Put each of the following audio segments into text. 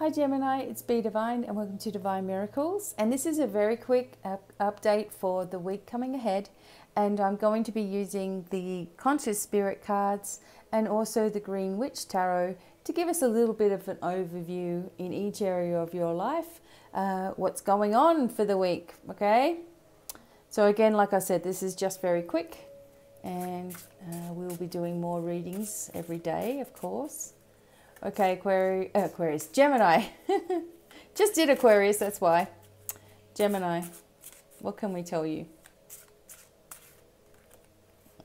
Hi Gemini, it's BDevine and welcome to Devine Miracles. And this is a very quick up- update for the week coming ahead. And I'm going to be using the Conscious Spirit cards and also the Green Witch Tarot to give us a little bit of an overview in each area of your life, uh, what's going on for the week, okay? So, again, like I said, this is just very quick and uh, we'll be doing more readings every day, of course. Okay, Aquarius, uh, Aquarius, Gemini. Just did Aquarius, that's why. Gemini, what can we tell you?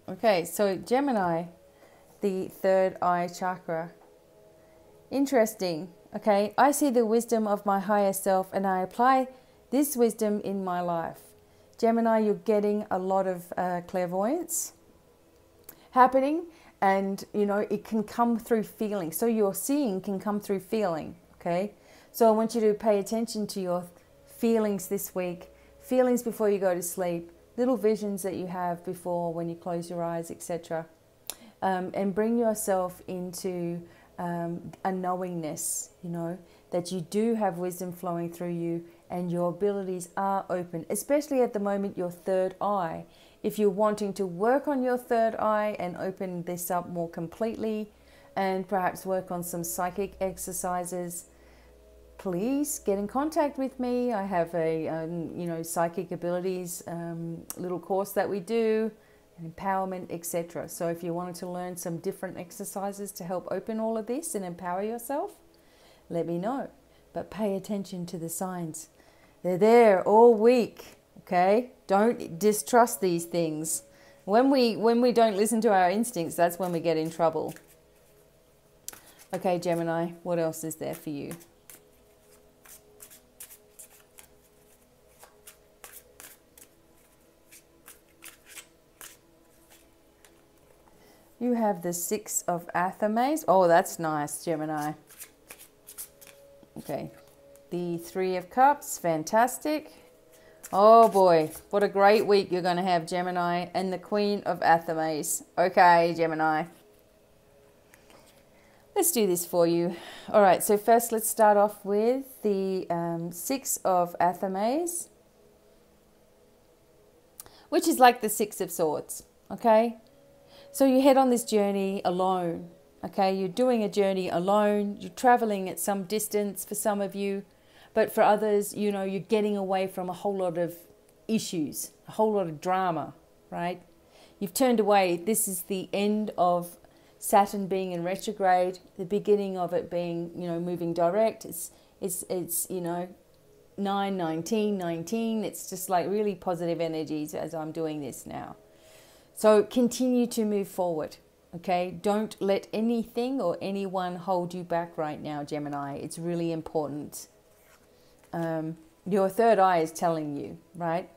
Okay, so Gemini, the third eye chakra. Interesting. Okay, I see the wisdom of my higher self and I apply this wisdom in my life. Gemini, you're getting a lot of uh, clairvoyance happening and you know it can come through feeling. So your seeing can come through feeling okay? So i want you to pay attention to your feelings this week. Feelings before you go to sleep. Little visions that you have before when you close your eyes etc um, and bring yourself into um, a knowingness you know that you do have wisdom flowing through you and your abilities are open especially at the moment your third eye if you're wanting to work on your third eye and open this up more completely and perhaps work on some psychic exercises, please get in contact with me. I have a um, you know psychic abilities um, little course that we do, empowerment, etc. So if you wanted to learn some different exercises to help open all of this and empower yourself, let me know. But pay attention to the signs. They're there all week. Okay? Don't distrust these things. When we when we don't listen to our instincts, that's when we get in trouble. Okay, Gemini, what else is there for you? You have the Six of Athames. Oh, that's nice, Gemini. Okay. The Three of Cups, fantastic. Oh boy, what a great week you're going to have, Gemini, and the Queen of Athames. Okay, Gemini. Let's do this for you. All right, so first let's start off with the um, Six of Athames, which is like the Six of Swords, okay? So you head on this journey alone, okay? You're doing a journey alone, you're traveling at some distance for some of you but for others, you know, you're getting away from a whole lot of issues, a whole lot of drama, right? You've turned away. This is the end of Saturn being in retrograde, the beginning of it being, you know, moving direct. It's, it's, it's you know, 9, 19, 19. It's just like really positive energies as I'm doing this now. So continue to move forward. Okay, don't let anything or anyone hold you back right now, Gemini. It's really important um, your third eye is telling you, right?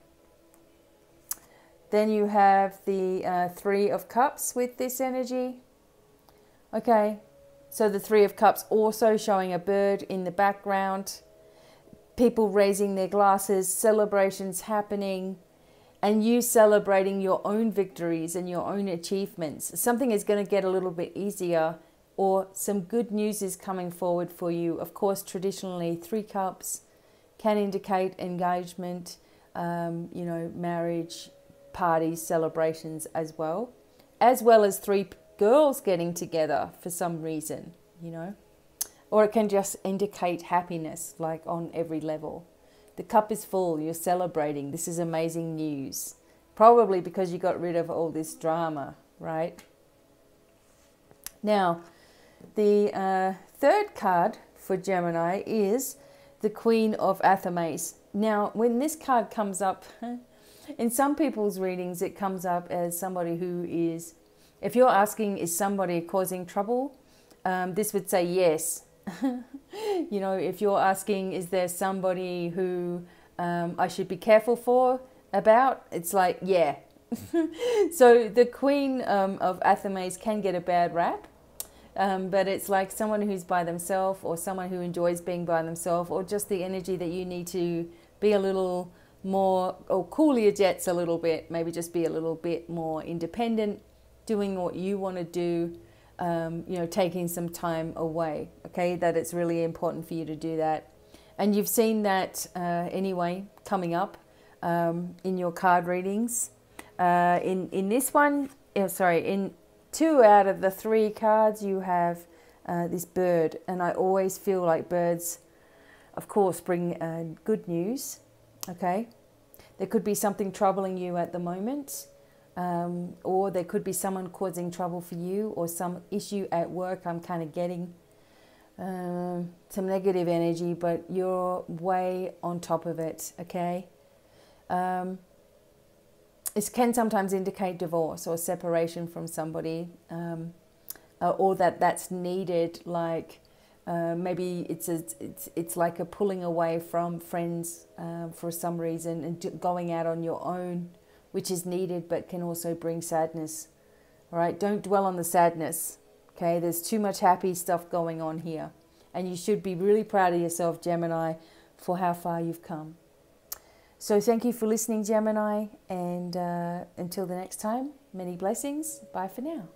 Then you have the uh, Three of Cups with this energy. Okay, so the Three of Cups also showing a bird in the background, people raising their glasses, celebrations happening, and you celebrating your own victories and your own achievements. Something is going to get a little bit easier, or some good news is coming forward for you. Of course, traditionally, Three Cups can indicate engagement, um, you know, marriage, parties, celebrations as well, as well as three girls getting together for some reason, you know. Or it can just indicate happiness, like on every level. The cup is full, you're celebrating. This is amazing news. Probably because you got rid of all this drama, right? Now, the uh, third card for Gemini is the Queen of Athames. Now, when this card comes up, in some people's readings, it comes up as somebody who is, if you're asking, is somebody causing trouble? Um, this would say yes. you know, if you're asking, is there somebody who um, I should be careful for about? It's like, yeah. so the Queen um, of Athames can get a bad rap. Um, but it's like someone who's by themselves or someone who enjoys being by themselves or just the energy that you need to be a little more or cool your jets a little bit maybe just be a little bit more independent doing what you want to do um, you know, taking some time away. Okay, that it's really important for you to do that. And you've seen that uh, anyway coming up um, in your card readings. Uh, in in this one, oh, sorry, in two out of the three cards you have uh, this bird, and I always feel like birds, of course, bring uh, good news. Okay, there could be something troubling you at the moment. Um, or there could be someone causing trouble for you, or some issue at work. I'm kind of getting um, some negative energy, but you're way on top of it, okay? Um, it can sometimes indicate divorce or separation from somebody, um, uh, or that that's needed, like uh, maybe it's, a, it's, it's like a pulling away from friends uh, for some reason and going out on your own which is needed but can also bring sadness. All right, don't dwell on the sadness. Okay, there's too much happy stuff going on here. And you should be really proud of yourself, Gemini, for how far you've come. So thank you for listening, Gemini. And uh, until the next time, many blessings. Bye for now.